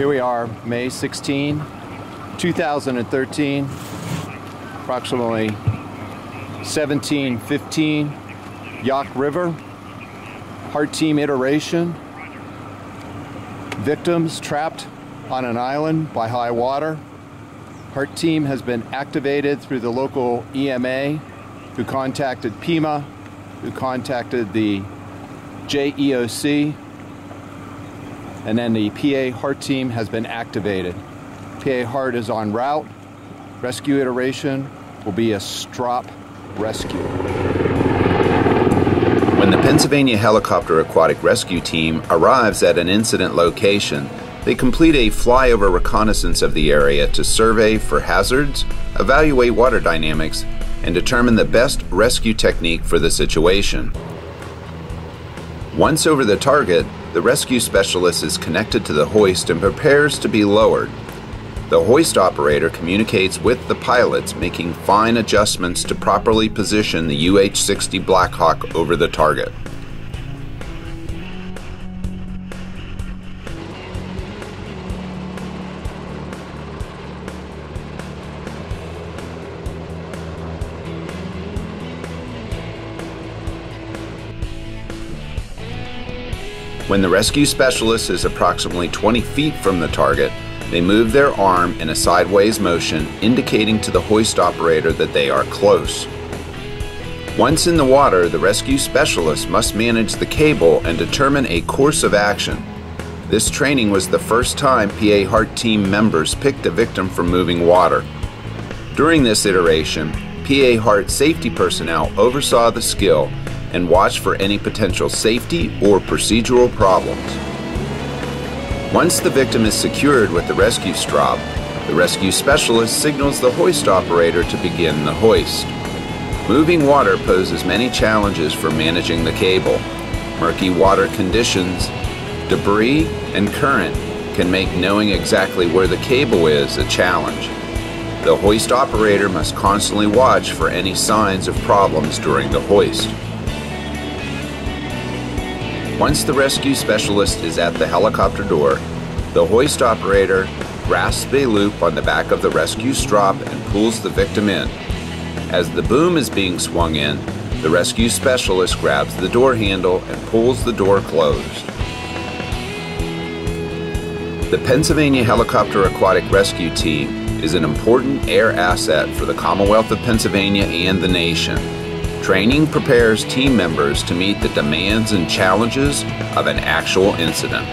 Here we are, May 16, 2013, approximately 1715, Yough River, HART Team iteration, victims trapped on an island by high water. HART Team has been activated through the local EMA, who contacted PEMA, who contacted the JEOC, and then the PA HART team has been activated. PA HART is on route. Rescue iteration will be a strop rescue. When the Pennsylvania Helicopter Aquatic Rescue Team arrives at an incident location, they complete a flyover reconnaissance of the area to survey for hazards, evaluate water dynamics, and determine the best rescue technique for the situation. Once over the target, the rescue specialist is connected to the hoist and prepares to be lowered. The hoist operator communicates with the pilots, making fine adjustments to properly position the UH 60 Blackhawk over the target. When the rescue specialist is approximately 20 feet from the target, they move their arm in a sideways motion, indicating to the hoist operator that they are close. Once in the water, the rescue specialist must manage the cable and determine a course of action. This training was the first time PA HART team members picked a victim from moving water. During this iteration, PA HART safety personnel oversaw the skill and watch for any potential safety or procedural problems. Once the victim is secured with the rescue strop, the rescue specialist signals the hoist operator to begin the hoist. Moving water poses many challenges for managing the cable. Murky water conditions, debris, and current can make knowing exactly where the cable is a challenge. The hoist operator must constantly watch for any signs of problems during the hoist. Once the rescue specialist is at the helicopter door, the hoist operator grasps a loop on the back of the rescue strop and pulls the victim in. As the boom is being swung in, the rescue specialist grabs the door handle and pulls the door closed. The Pennsylvania Helicopter Aquatic Rescue Team is an important air asset for the Commonwealth of Pennsylvania and the nation. Training prepares team members to meet the demands and challenges of an actual incident.